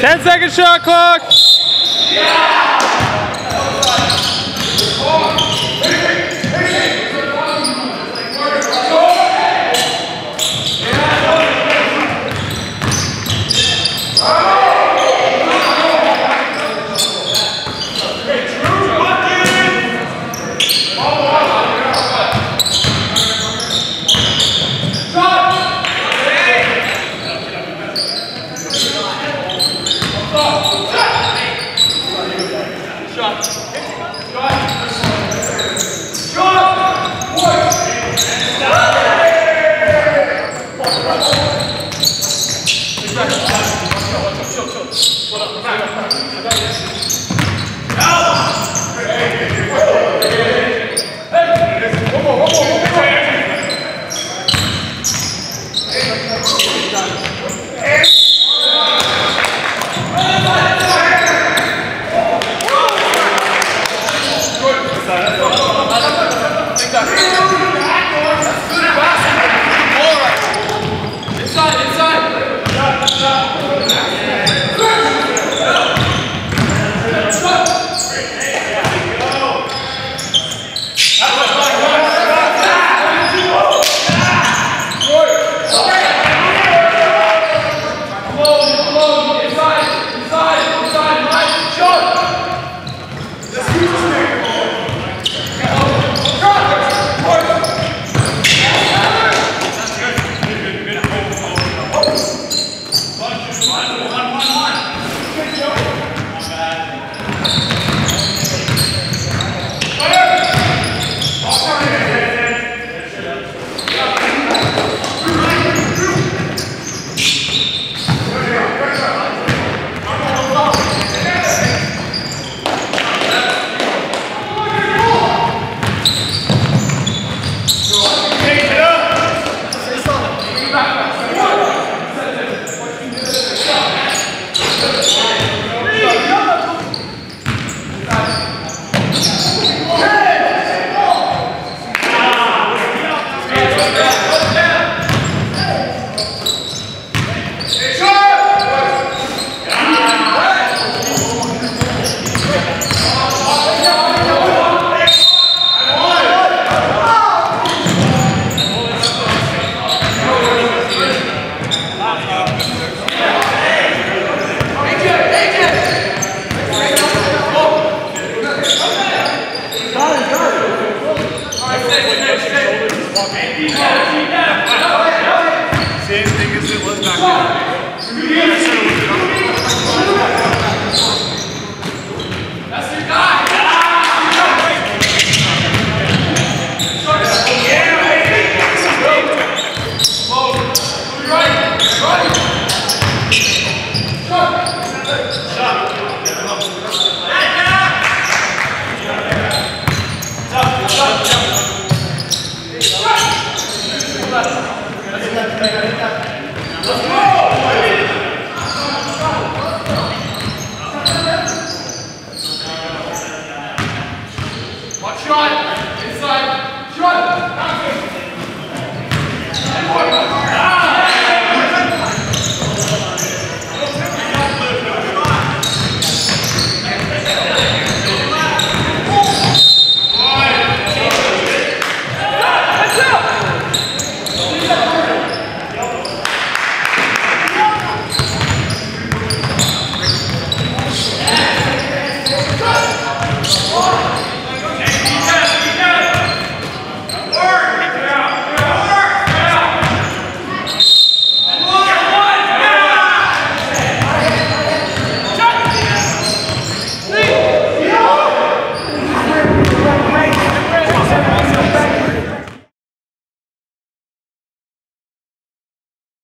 Ten second shot clock. Same Inside. Inside. Shut.